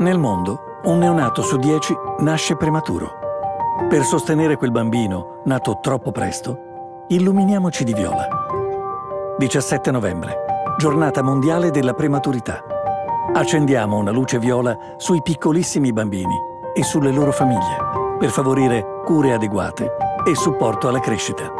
Nel mondo, un neonato su dieci nasce prematuro. Per sostenere quel bambino, nato troppo presto, illuminiamoci di viola. 17 novembre, giornata mondiale della prematurità. Accendiamo una luce viola sui piccolissimi bambini e sulle loro famiglie per favorire cure adeguate e supporto alla crescita.